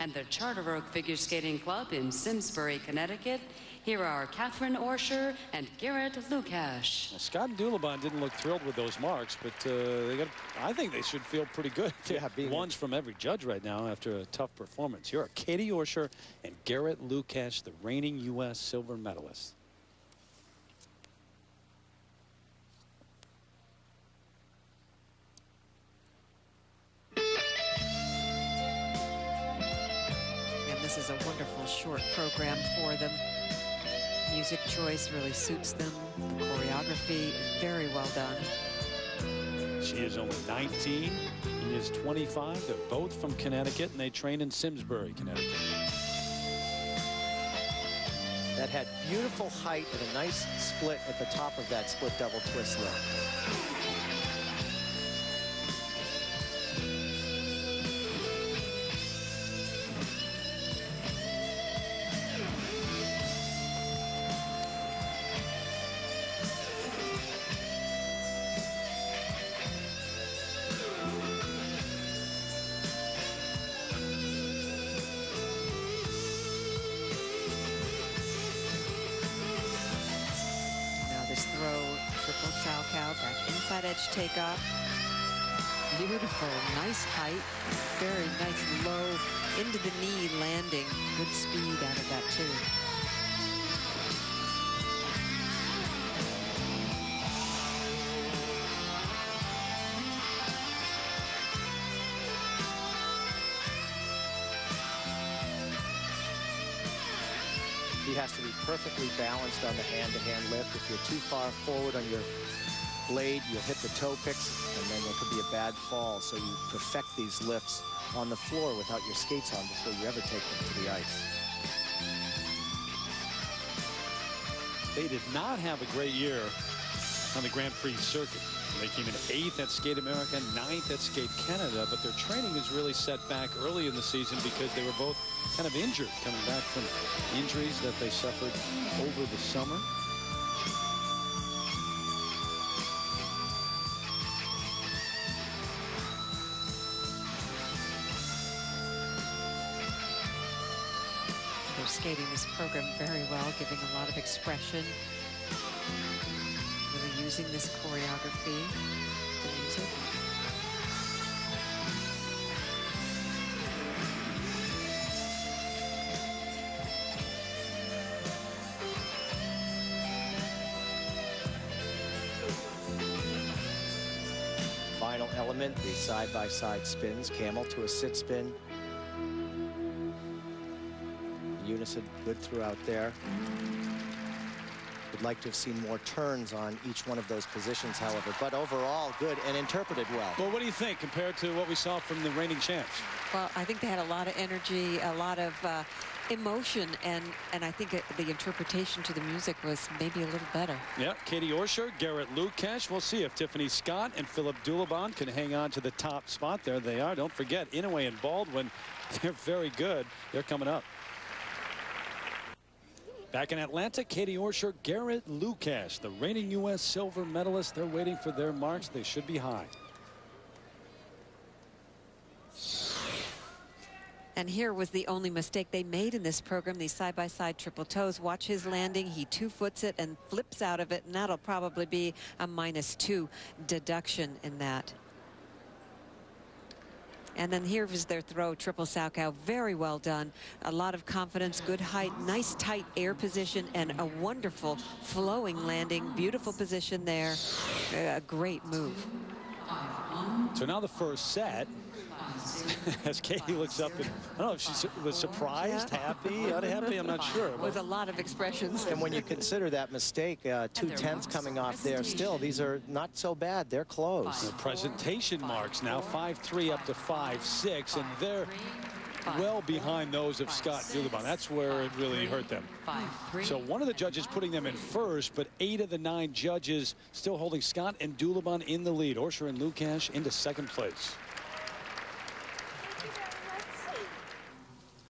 and the Charter Oak Figure Skating Club in Simsbury, Connecticut. Here are Kathryn Orscher and Garrett Lucash. Well, Scott Dulebohn didn't look thrilled with those marks, but uh, they got. I think they should feel pretty good. Yeah, being ones from every judge right now after a tough performance. Here are Katie Orscher and Garrett Lucash, the reigning U.S. silver medalists. This is a wonderful short program for them. Music choice really suits them. The choreography is very well done. She is only 19. He is 25. They're both from Connecticut, and they train in Simsbury, Connecticut. That had beautiful height and a nice split at the top of that split double twist lift. This throw, triple Salchow, back inside edge takeoff. Beautiful, nice height, very nice low into the knee landing. Good speed out of that too. He has to be perfectly balanced on the hand-to-hand lift. If you're too far forward on your blade, you'll hit the toe picks, and then there could be a bad fall. So you perfect these lifts on the floor without your skates on before you ever take them to the ice. They did not have a great year on the Grand Prix circuit. They came in eighth at Skate America, ninth at Skate Canada, but their training is really set back early in the season because they were both kind of injured, coming back from injuries that they suffered over the summer. They're skating this program very well, giving a lot of expression. Using this choreography. Final element, the side-by-side spins, camel to a sit spin. Unison, good throughout there. Would like to have seen more turns on each one of those positions, however, but overall good and interpreted well. Well, what do you think compared to what we saw from the reigning champs? Well, I think they had a lot of energy, a lot of uh, emotion, and, and I think it, the interpretation to the music was maybe a little better. Yep, Katie Orscher, Garrett Lucash. We'll see if Tiffany Scott and Philip Dulebohn can hang on to the top spot. There they are. Don't forget, Inoue and Baldwin, they're very good. They're coming up. Back in Atlanta, Katie Orscher, Garrett Lucash, the reigning U.S. silver medalist. They're waiting for their marks. They should be high. And here was the only mistake they made in this program, these side-by-side triple toes. Watch his landing. He two-foots it and flips out of it, and that'll probably be a minus two deduction in that. And then here is their throw, triple Salchow. Very well done. A lot of confidence, good height, nice tight air position, and a wonderful flowing landing. Beautiful position there. A great move. So now the first set. As Katie looks up, and I don't know if she was surprised, happy, unhappy, I'm not sure. With a lot of expressions. And when you consider that mistake, uh, two tenths coming off there still, these are not so bad. They're close. The presentation marks now 5-3 up to 5-6, and they're well behind those of Scott Dulebohn. That's where it really hurt them. So one of the judges putting them in first, but eight of the nine judges still holding Scott and Dulebohn in the lead. Orscher and Lucash into second place.